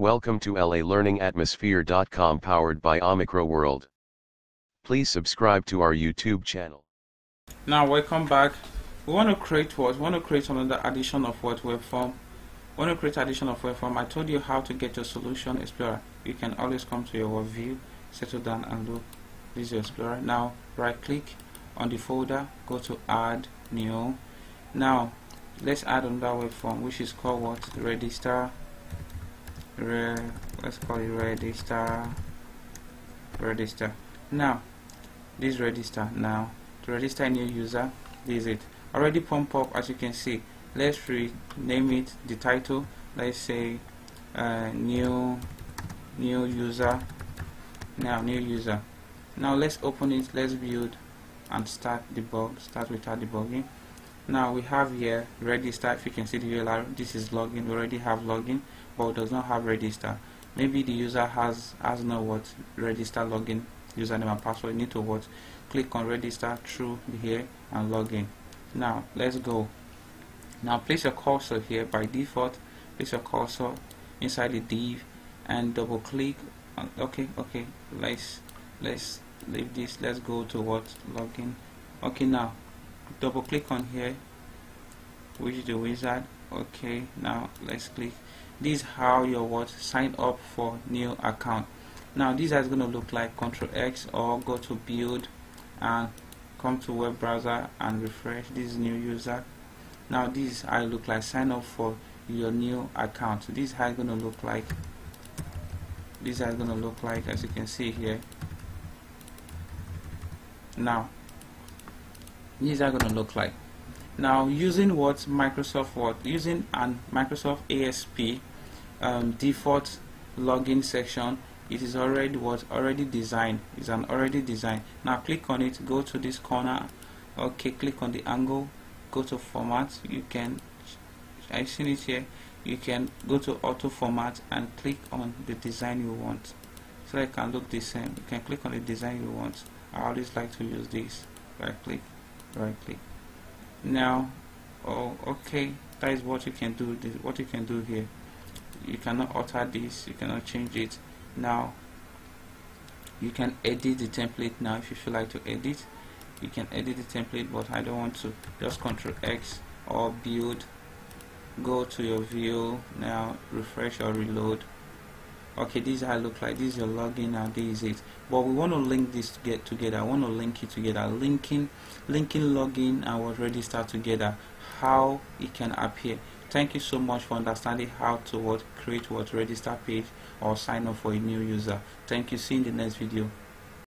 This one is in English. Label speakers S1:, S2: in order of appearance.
S1: Welcome to LALearningatmosphere.com powered by Omicro World. Please subscribe to our YouTube channel.
S2: Now welcome back. We want to create what? We want to create another addition of what web form. We want to create addition of web form. I told you how to get your solution explorer. You can always come to your view, settle down and look. This is your explorer. Now right click on the folder, go to add new. Now let's add another web form which is called what? Register Re let's call it register register. Now this register now to register a new user this is it. Already pump up as you can see. Let's rename it the title. Let's say uh, new new user. Now new user. Now let's open it. Let's build and start debug start without debugging now we have here register if you can see the URL this is login we already have login but does not have register. Maybe the user has has no what? Register login username and password. You need to what? Click on register through here and login. Now let's go. Now place your cursor here by default. Place your cursor inside the div and double click. Okay okay. Let's let's leave this. Let's go to what? Login. Okay now double click on here which is the wizard? Okay now let's click. This is how your what? Sign up for new account. Now this is going to look like control X or go to build and come to web browser and refresh. This new user. Now this it look like. Sign up for your new account. This is how it's going to look like. This is going to look like as you can see here. Now this are going to look like now using what Microsoft what using an Microsoft ASP um, default login section it is already what already designed is an already designed. Now click on it go to this corner okay click on the angle go to format you can I see it here you can go to auto format and click on the design you want. So it can look the same you can click on the design you want. I always like to use this right click right click now oh okay that is what you can do this, what you can do here. You cannot alter this you cannot change it. Now you can edit the template now if you feel like to edit. You can edit the template but I don't want to. Just control X or build. Go to your view now refresh or reload okay this it look like. This is your login and this is it but we want to link this to get together. I want to link it together. Linking linking login and what register together. How it can appear. Thank you so much for understanding how to what create what register page or sign up for a new user. Thank you. See you in the next video